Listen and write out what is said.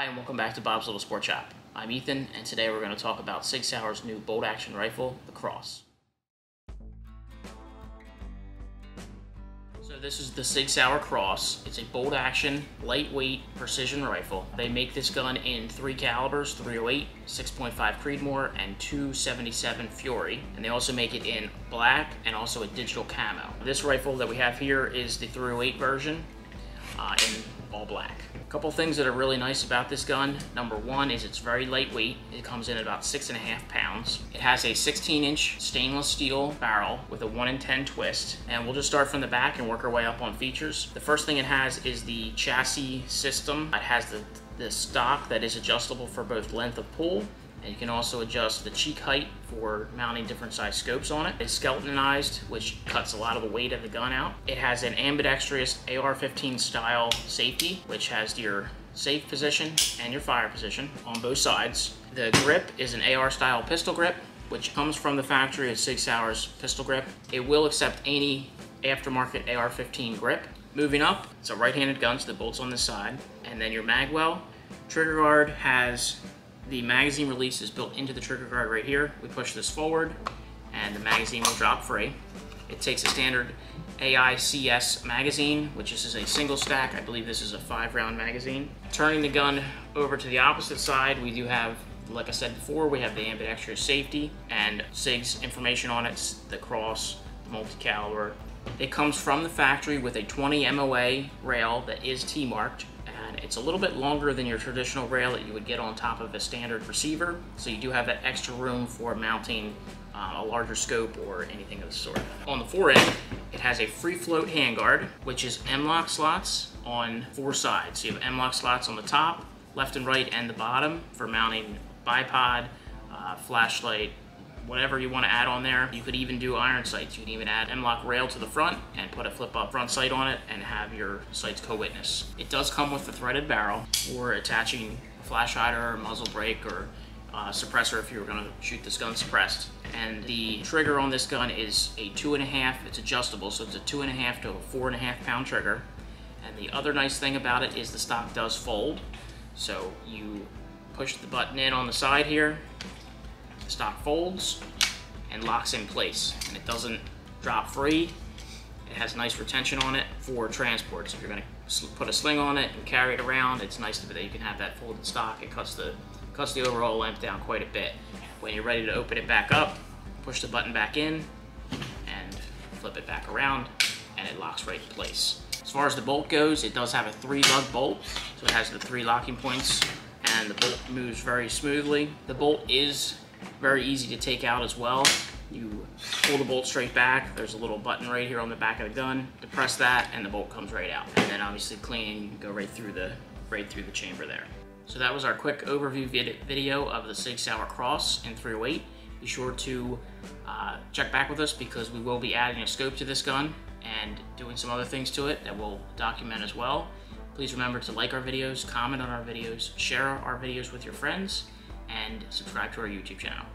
Hi and welcome back to Bob's Little Sport Shop. I'm Ethan and today we're going to talk about Sig Sauer's new bolt action rifle, the Cross. So this is the Sig Sauer Cross. It's a bolt action, lightweight precision rifle. They make this gun in three calibers, 308, 6.5 Creedmoor, and 277 Fury. And they also make it in black and also a digital camo. This rifle that we have here is the 308 version uh, in all black. A couple things that are really nice about this gun. Number one is it's very lightweight. It comes in at about six and a half pounds. It has a 16 inch stainless steel barrel with a 1 in 10 twist. And we'll just start from the back and work our way up on features. The first thing it has is the chassis system. It has the, the stock that is adjustable for both length of pull and you can also adjust the cheek height for mounting different size scopes on it. It's skeletonized, which cuts a lot of the weight of the gun out. It has an ambidextrous AR-15 style safety, which has your safe position and your fire position on both sides. The grip is an AR style pistol grip, which comes from the factory of Sig Sauer's pistol grip. It will accept any aftermarket AR-15 grip. Moving up, it's a right-handed gun, so the bolt's on the side. And then your mag well. Trigger guard has the magazine release is built into the trigger guard right here. We push this forward and the magazine will drop free. It takes a standard AICS magazine, which is a single stack. I believe this is a five round magazine. Turning the gun over to the opposite side, we do have, like I said before, we have the ambidextrous safety and SIG's information on it, the cross, the multi-caliber. It comes from the factory with a 20 MOA rail that is T-marked it's a little bit longer than your traditional rail that you would get on top of a standard receiver, so you do have that extra room for mounting uh, a larger scope or anything of the sort. On the fore end, it has a free float handguard, which is M-LOK slots on four sides. So you have M-LOK slots on the top, left and right, and the bottom for mounting bipod, uh, flashlight, whatever you want to add on there. You could even do iron sights. You can even add M-LOK rail to the front and put a flip up front sight on it and have your sights co-witness. It does come with a threaded barrel for attaching a flash hider or muzzle brake or uh, suppressor if you were going to shoot this gun suppressed. And the trigger on this gun is a two and a half, it's adjustable, so it's a two and a half to a four and a half pound trigger. And the other nice thing about it is the stock does fold. So you push the button in on the side here, stock folds and locks in place and it doesn't drop free. It has nice retention on it for transport. So if you're gonna put a sling on it and carry it around, it's nice that you can have that folded stock. It cuts the, cuts the overall length down quite a bit. When you're ready to open it back up, push the button back in and flip it back around and it locks right in place. As far as the bolt goes, it does have a three lug bolt. So it has the three locking points and the bolt moves very smoothly. The bolt is very easy to take out as well. You pull the bolt straight back. There's a little button right here on the back of the gun. Depress that and the bolt comes right out. And then obviously cleaning, you can go right through the, right through the chamber there. So that was our quick overview vid video of the Sig Sauer Cross in 308. Be sure to uh, check back with us because we will be adding a scope to this gun and doing some other things to it that we'll document as well. Please remember to like our videos, comment on our videos, share our videos with your friends, and subscribe to our YouTube channel.